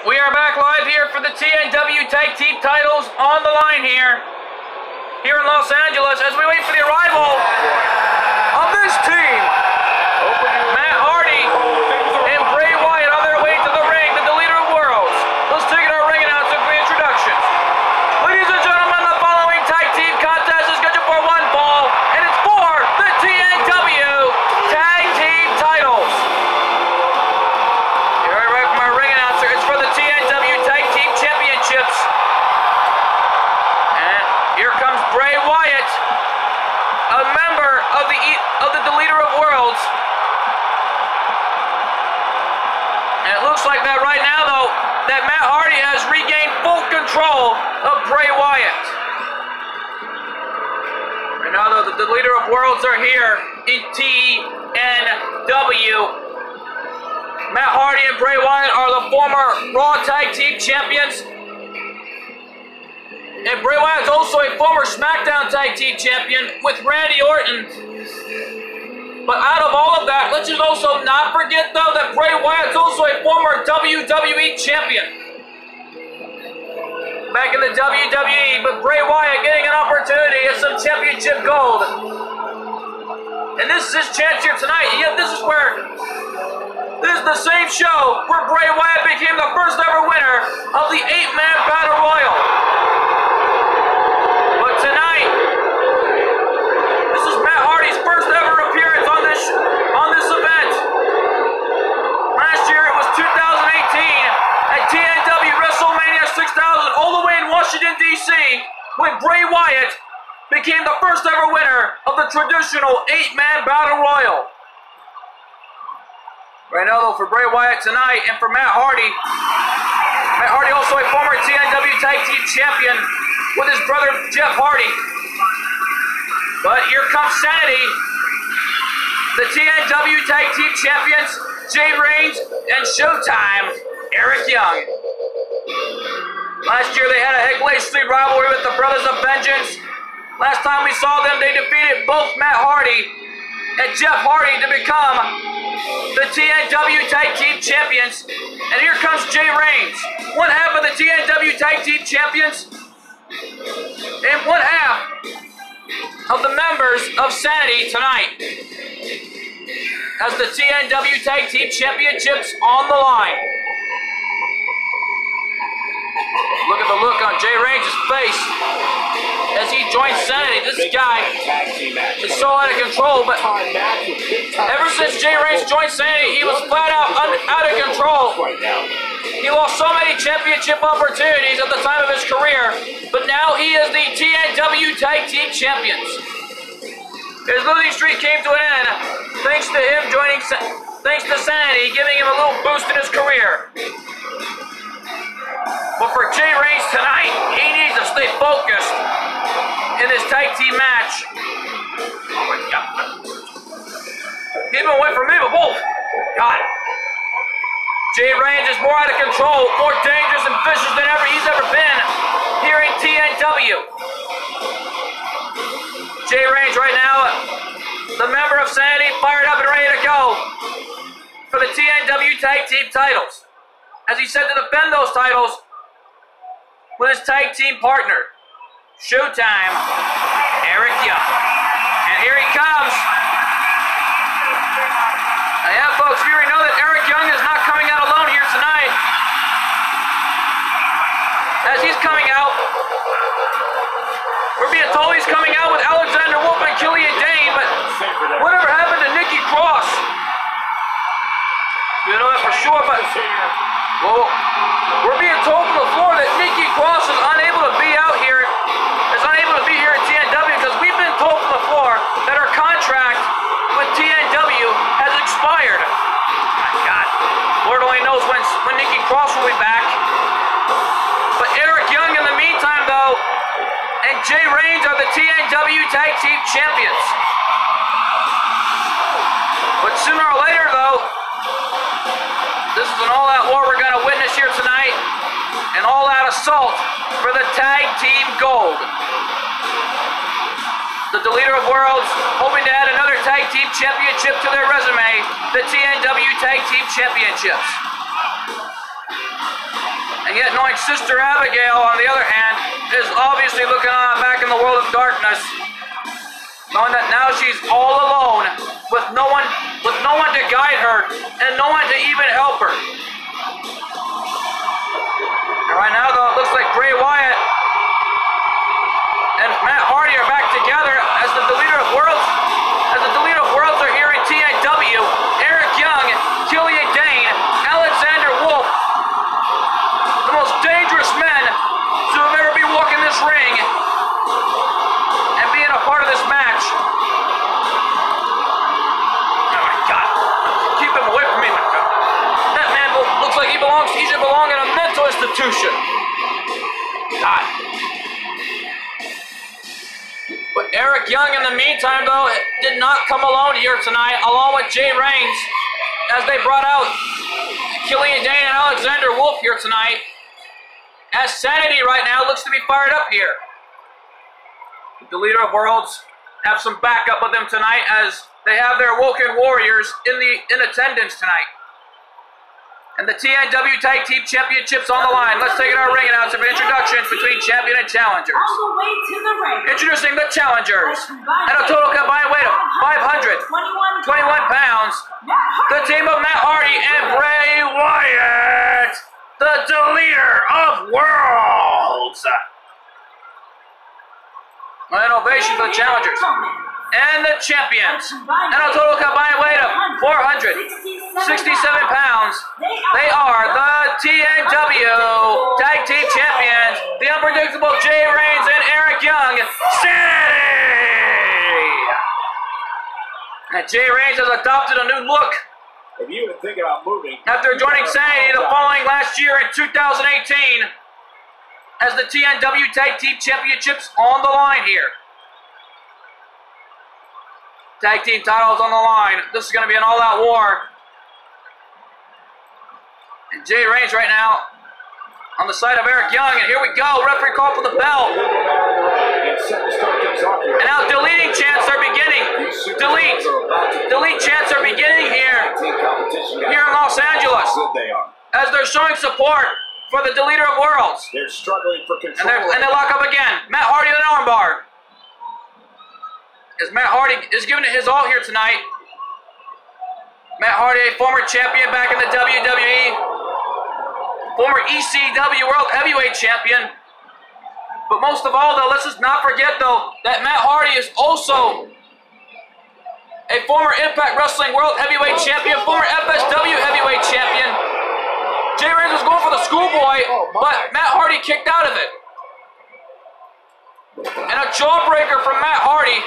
We are back live here for the TNW Tag Team titles on the line here. Here in Los Angeles as we wait for the arrival of this team. Matt Hardy and Bray Wyatt on their way to the ring, the leader of worlds. Let's take it our ring announcer for the introductions. Ladies and gentlemen, the following tag team contest is scheduled for one fall, and it's for the TNW Tag Team titles. You heard right from our ring announcer. It's for the TNW Tag Team Championships. And here comes Bray Wyatt, a member of the of the Deleter of Worlds. And it looks like that right now, though, that Matt Hardy has regained full control of Bray Wyatt. Right now, though, the Deleter of Worlds are here in TNW. Matt Hardy and Bray Wyatt are the former Raw Tag Team Champions. And Bray Wyatt is also a former SmackDown Tag Team Champion with Randy Orton. But out of all of that, let's also not forget, though, that Bray Wyatt's also a former WWE Champion. Back in the WWE, but Bray Wyatt getting an opportunity at some championship gold. And this is his chance here tonight. Yeah, this is where this is the same show where Bray Wyatt became the first ever winner of the eight-man battle royal. But tonight, this is Matt Hardy's first ever appearance on this on this event. Last year it was 2018 at TNW WrestleMania 6000, all the way in Washington D.C., when Bray Wyatt became the first ever winner of the traditional eight-man battle royal. Right now, though, for Bray Wyatt tonight and for Matt Hardy, Matt Hardy also a former TNW Tag Team Champion with his brother Jeff Hardy. But here comes Sanity, the TNW Tag Team Champions, Jay Reigns and Showtime, Eric Young. Last year they had a Hegley Street rivalry with the Brothers of Vengeance. Last time we saw them, they defeated both Matt Hardy and Jeff Hardy to become the TNW Tag Team Champions. And here comes Jay Reigns, one half of the TNW Tag Team Champions, and one half of the members of Sanity tonight. As the TNW Tag Team Championships on the line. Look at the look on Jay Reigns' face as he joins Sanity. This guy is so out of control, but ever since Jay Reigns joined Sanity, he was flat out out of control. He lost so many championship opportunities at the time of his career, but now he is the TNW Tag Team Champions. His losing streak came to an end thanks to him joining, thanks to Sanity, giving him a little boost in his career. But for Jay Reigns tonight, he needs to stay focused in this tag team match. Even for me, but whoa, God. Jay Reigns is more out of control, more dangerous and vicious than ever he's ever been here in TNW. Jay Reigns right now, the member of Sanity, fired up and ready to go for the TNW Tag Team titles. As he said to defend those titles with his tag team partner, Showtime, Eric Young. And here he comes. Now, yeah, folks, we already know that Eric Young is not coming out alone here tonight. As he's coming out, we're being told he's coming out with Alexander Wolfe and Killian Dain, but whatever happened to Nikki Cross? You know that for sure, but well, we're being told from the floor that Nikki Cross is unable to be out here, is unable to be here at TNW because we've been told from the floor that her contract with TNW has expired. My God, Lord only knows when when Nikki Cross will be back. And Jay Reigns are the TNW Tag Team Champions. But sooner or later, though, this is an all-out war we're going to witness here tonight. An all-out assault for the tag team gold. The Deleter of Worlds hoping to add another tag team championship to their resume, the TNW Tag Team Championships. And yet knowing Sister Abigail, on the other hand, is obviously looking on back in the world of darkness. Knowing that now she's all alone with no one with no one to guide her and no one to even help her. And right now though it looks like Bray Wyatt and Matt Hardy are back together as the Deleter of Worlds as the Deleter of Worlds are here in TNW. Belong in a mental institution. God. But Eric Young, in the meantime, though, did not come alone here tonight, along with Jay Reigns, as they brought out Killian Dain and Alexander Wolfe here tonight. As Sanity right now looks to be fired up here. The leader of worlds have some backup with them tonight as they have their Woken Warriors in the in attendance tonight. And the TNW Tag Team Championships on the line. Let's take it our ring announcement introductions between champion and challengers. On the way to the ring. Introducing the challengers. At a total combined weight of 521 pounds, the team of Matt Hardy and Bray Wyatt, the deleter of worlds. An ovation for the challengers. And the champions. At a total combined weight of 467 pounds, they are the TNW Tag Team Champions, the unpredictable Jay Reigns and Eric Young. Sanity! And Jay Reigns has adopted a new look If you were think about moving, after joining Sanity the following last year in 2018 as the TNW Tag Team Championships on the line here. Tag team titles on the line. This is going to be an all-out war. And Jay Reigns right now on the side of Eric Young, and here we go. Referee call for the bell. and set the start comes off here. And now deleting chants are beginning. Delete. Delete chants are beginning here, Team competition guys. here in Los Angeles, Good they are. as they're showing support for the Deleter of Worlds. They're struggling for And, control. they're, and they lock up again. Matt Hardy with an armbar. As Matt Hardy is giving it his all here tonight. Matt Hardy, a former champion back in the WWE, former ECW World Heavyweight Champion. But most of all, though, let's just not forget, though, that Matt Hardy is also a former Impact Wrestling World Heavyweight Champion, former FSW Heavyweight Champion. Jay Reigns was going for the schoolboy, but Matt Hardy kicked out of it. And a jawbreaker from Matt Hardy.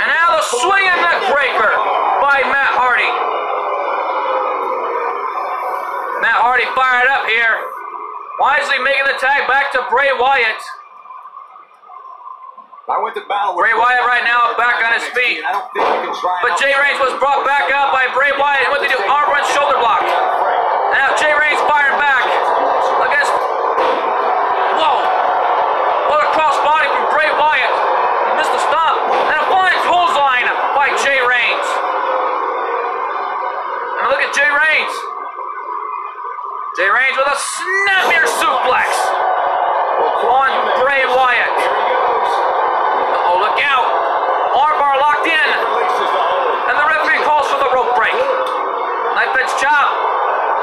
And now the swinging neck breaker by Matt Hardy. Hardy fired up here. Wisely making the tag back to Bray Wyatt. I went to battle Bray Wyatt right now back on his feet. I don't think you can try But Jay Reigns was brought back up by Bray Wyatt. What they do? Arm run shoulder block. And now Jay Reigns firing back against. Whoa! What a cross body from Bray Wyatt. He missed the stop. And a flying clothesline by Jay Reigns. And look at Jay Reigns. Reigns with a snapmare suplex on Bray Wyatt. Oh, look out. Armbar locked in. And the referee calls for the rope break. Knife edge chop.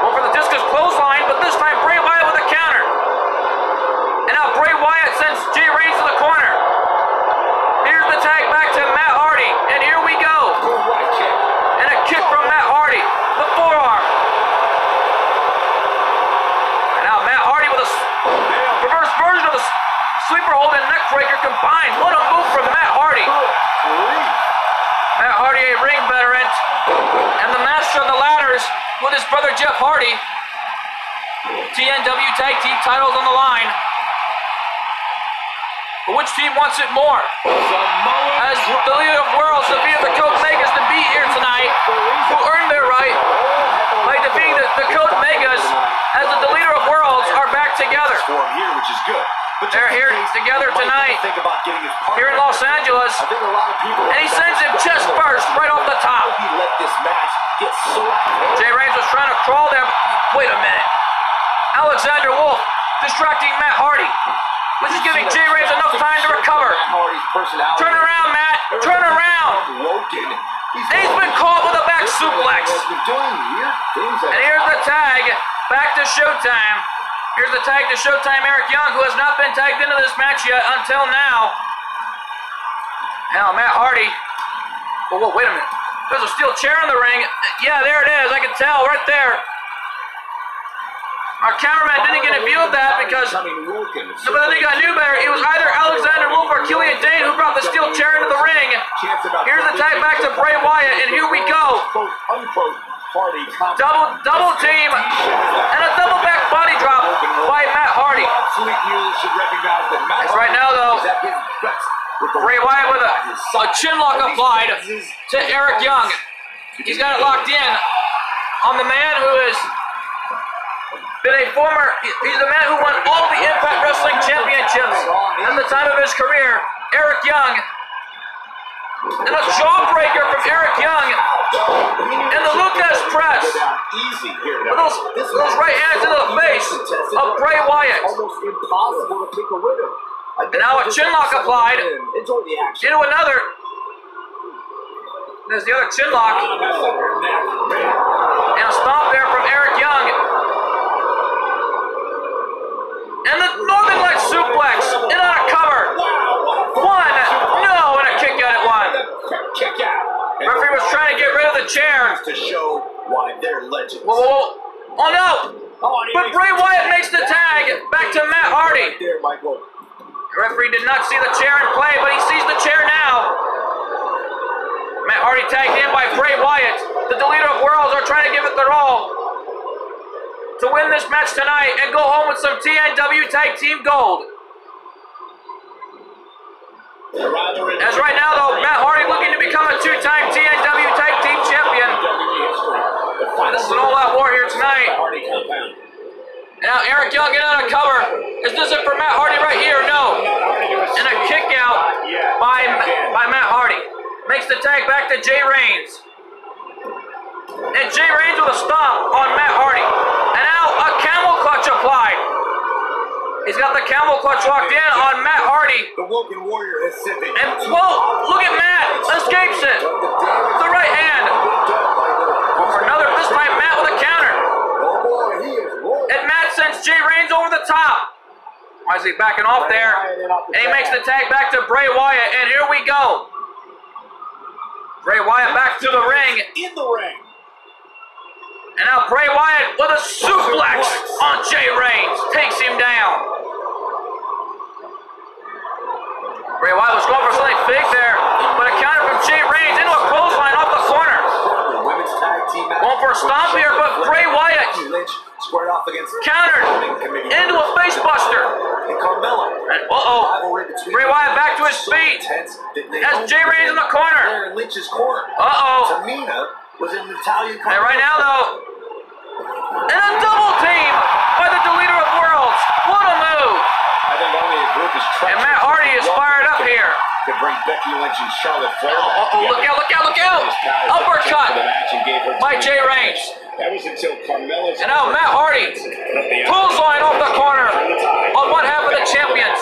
Going for the discus clothesline, but this time Bray Wyatt with a counter. And now Bray Wyatt sends Reigns to the corner. Here's the tag back to Matt Hardy. And here we go. And a kick from Matt Hardy. The forearm. And now Matt Hardy with a s- Nailed. reverse version of the s- sleeper hold breaker combined. What a move from Matt Hardy. Matt Hardy, a ring veteran, and the master of the ladders with his brother Jeff Hardy. TNW Tag Team titles on the line. But which team wants it more? As the leader of worlds defeated the Code Megas to be here tonight, who earned their right by defeating the, the Code Megas, as the leader of worlds are back together. here, which is good. They're here together tonight. Think about getting his partner. Here in Los Angeles, I think a lot of people. and he sends him chest which is giving Reigns enough time to recover. Turn around, Matt. Turn around. He's been caught with a back suplex. And here's the tag. Back to Showtime. Here's the tag to Showtime Eric Young, who has not been tagged into this match yet until now. Now, Matt Hardy. Whoa, whoa, wait a minute. There's a steel chair in the ring. Yeah, there it is. I can tell right there. Our cameraman didn't get a view of that because no, but I think I knew better. It was either Alexander Wolfe or Killian Dain who brought the steel chair into the ring. Here's the tag back to Bray Wyatt, and here we go. Double, double team, and a double back body drop by Matt Hardy. Right now, though. is Bray Wyatt with a, a chin lock applied to Eric Young. He's got it locked in on the man who has been a former, he's the man who won all the Impact Wrestling Championships at the time of his career, Eric Young. And a jawbreaker from Eric Young. And the Lou Thesz press. With those, those right hands into the face of Bray Wyatt. And now a chin lock applied. Into another. There's the other chin lock. And a stomp there from Eric Young. And the Suplex in on a cover. One, no, and a kick out at one. Kick out. Referee was trying to get rid of the chair. to show why they're legends. Whoa, whoa. Oh no! Oh, but Bray Wyatt makes the tag back to Matt Hardy. There, Michael. The referee did not see the chair in play, but he sees the chair now. Matt Hardy tagged in by Bray Wyatt. The Deleter of Worlds are trying to give it their all to win this match tonight and go home with some TNW Tag Team Gold. As right now, though, Matt Hardy looking to become a two-time TNW Tag Team Champion. And this is an all-out war here tonight. Now Eric Young getting on a cover. Is this it for Matt Hardy right here? No. And a kick out by, by Matt Hardy. Makes the tag back to Jay Reigns. And Jay Reigns with a stomp on Matt Hardy. And now a camel clutch applied. He's got the camel clutch locked in on Matt Hardy. The Woken Warrior has said that And whoa, look at Matt. Escapes it. The right hand. For another, this time Matt with a counter. Oh boy, he is rolling. And Matt sends Jay Reigns over the top. Why is he backing off there? And he makes the tag back to Bray Wyatt. And here we go. Bray Wyatt back to the ring. In the ring. And now Bray Wyatt with a suplex on Jay Reigns. Takes him down. Bray Wyatt was going for something big there. But a counter from Jay Reigns into a clothesline off the corner. The women's tag team match. Going for a stomp here, but Bray Wyatt Becky Lynch squared off against countered into a face buster. and uh-oh. Bray Wyatt back to his feet. As Jay Reigns in the corner. Claire in Lynch's corner. Uh-oh. Tamina was in the Italian And right now, though, and a double team by the Deleter of Worlds. What a move. I think only a group is And Matt Hardy is fired up here. to bring Becky Lynch and Charlotte Flair back Uh-oh, look out, look out, look out. Uppercut by Jay Reigns. That was until Carmella's And now Matt Hardy pulls line off the corner on one half of the champions.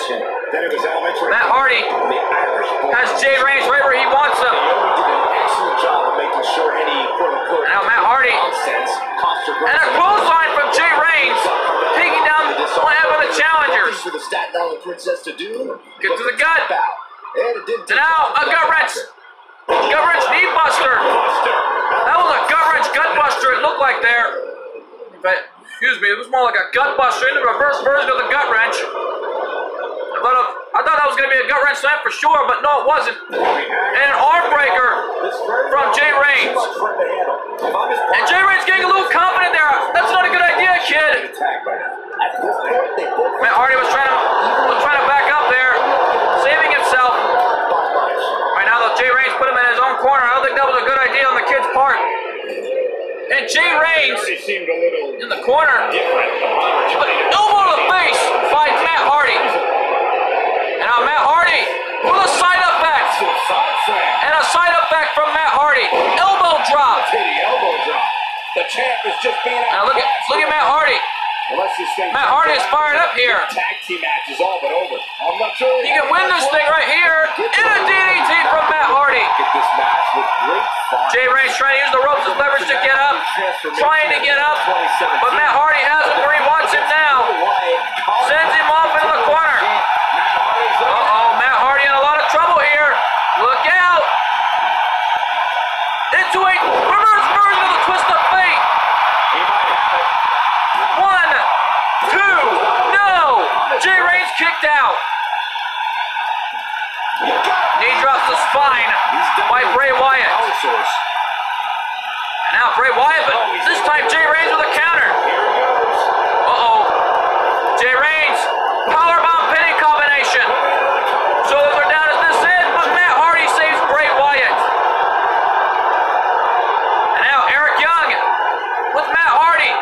Then it was. Matt Hardy the Irish boy. has Jay Reigns right where he wants him. Naomi did an excellent job of making sure any quote unquote And now Matt Hardy and a clothesline from Jay Reigns, taking down one half of the challengers. For the Staten Island Princess to do. Get to the gut. Bow. And it didn't And now a gut wrench. Gut wrench knee buster. Oh, that was a gut wrench gut buster. It looked like there. But excuse me, it was more like a gut buster in the reverse version of the gut wrench. I thought, uh, I thought that was going to be a gut wrench slam for sure, but no, it wasn't. And an arm breaker from Jay Reigns. And Jay Reigns getting a little confident there. That's not a good idea, kid. Matt Hardy was trying to was trying to back up there, Jay Reigns put him in his own corner. I don't think that was a good idea on the kid's part. And Jay Reigns seemed a little in the corner, but elbow to the face by Matt Hardy. And now Matt Hardy with a side effect. Side slam. And a side effect from Matt Hardy. Elbow drop. Elbow drop. The champ is just being Now look at look at Matt Hardy. This thing Matt Hardy is fired up here. Tag team match is all but over. I'm not sure. He can win this thing right here. In a DDT from Matt Hardy. Get this match with great. Jay Reigns trying to use the ropes as leverage to get up. Trying to get up. But Matt Hardy has him where he wants him now. Sends him off into the corner. Uh-oh, Matt Hardy in a lot of trouble here. Look out. Into a reverse version of the twist of fate. He might have it. One, two, no. Jay Reigns kicked out. Knee drops the spine by Bray Wyatt. Now Bray Wyatt, but this time Jay Reigns with a counter. Here he goes. Uh-oh. Jay Reigns, powerbomb pinning combination. Shoulders are down as this ends, but Matt Hardy saves Bray Wyatt. And now Eric Young with Matt Hardy.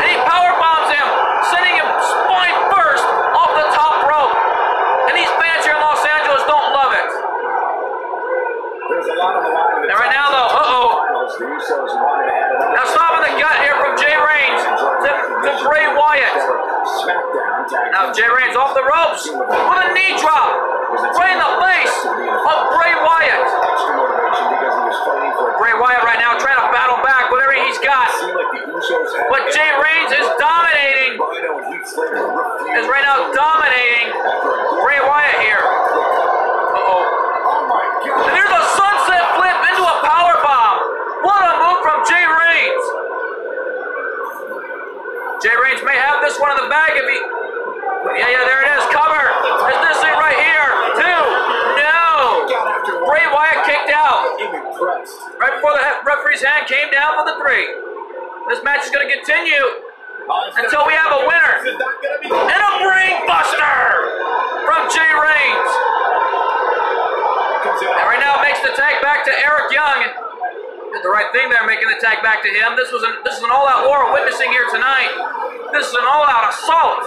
And he power bombs him, sending him spine first off the top rope. And these fans here in Los Angeles don't love it. There's a lot of alignment. And right now, though, uh-oh. The Usos wanted to add another Now stopping the gut here from Jay Reigns to, to Bray Wyatt. Now Jay Reigns off the ropes with a knee drop right in the face of Bray Wyatt. Bray Wyatt right now trying to battle back whatever he's got. But Jay Reigns is dominating, is right now dominating Bray Wyatt here. Uh-oh. Oh! And there's a sunset flip into a power bomb. What a move from Jay Reigns. Jay Reigns may have this one in the bag if he. Yeah, yeah, there it is. Cover. Is this it right here? Two. No. Bray Wyatt kicked out. Right before the referee's hand came down for the three. This match is going to continue until we have a winner. And a brain buster from Jay Reigns. And right now makes the tag back to Eric Young. Did the right thing there, making the tag back to him. This was an this is an all-out war witnessing here tonight. This is an all-out assault.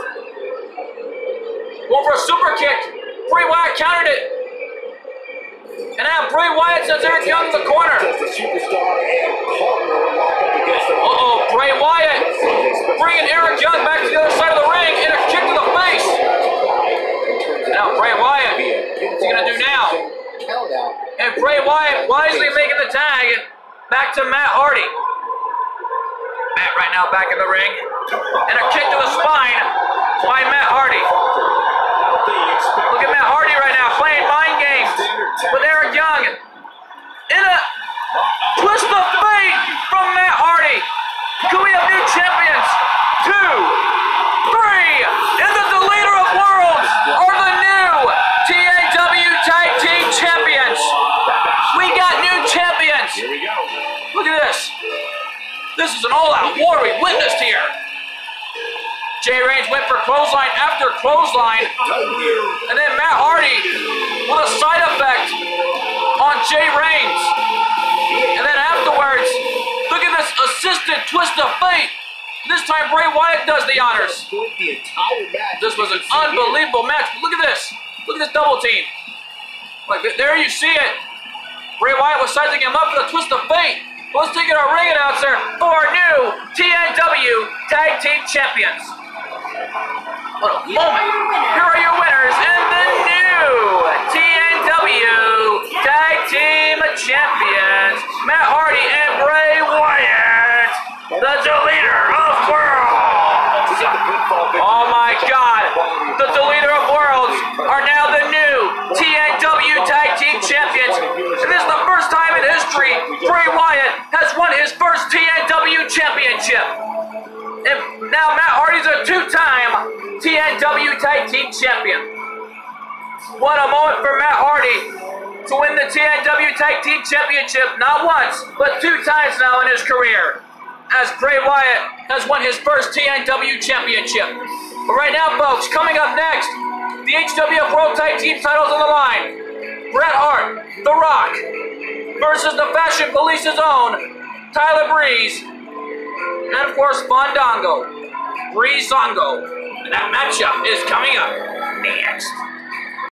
Going for a super kick. Bray Wyatt countered it. And now Bray Wyatt sends Eric Young in the corner. Just a superstar and partner lock up against the Uh-oh, Bray Wyatt bringing Eric Young back to the other side of the ring and a kick to the face. Now Bray Wyatt, what's he gonna do now? And Bray Wyatt wisely making the tag back to Matt Hardy. Matt right now back in the ring. And a kick to the spine by Matt Hardy. Look at Matt Hardy right now playing mind games with Eric Young. In a twist of fate from Matt Hardy. Could we have new champions? Two, This is an all-out war we witnessed here. Jay Reigns went for clothesline after clothesline, and then Matt Hardy with a side effect on Jay Reigns. And then afterwards, look at this assisted twist of fate. This time Bray Wyatt does the honors. This was an unbelievable match. Look at this. Look at this double team. Like there you see it. Bray Wyatt was sizing him up for the twist of fate. Let's take it our ring announcer for our new TNW Tag Team Champions. What a moment. Here are your winners and the new TNW Tag Team Champions, Matt Hardy and Bray Wyatt, the Deleter of Worlds. Oh my God! The Deleter of Worlds are now the new TNW history Bray Wyatt has won his first TNW Championship. And now Matt Hardy's a two-time TNW Tag Team Champion. What a moment for Matt Hardy to win the TNW Tag Team Championship not once, but two times now in his career. As Bray Wyatt has won his first TNW Championship. But right now, folks, coming up next, the HWF World Tag Team titles on the line. Bret Hart, The Rock, versus the Fashion Police's own Tyler Breeze, and of course Fandango, Breezango. And that matchup is coming up next.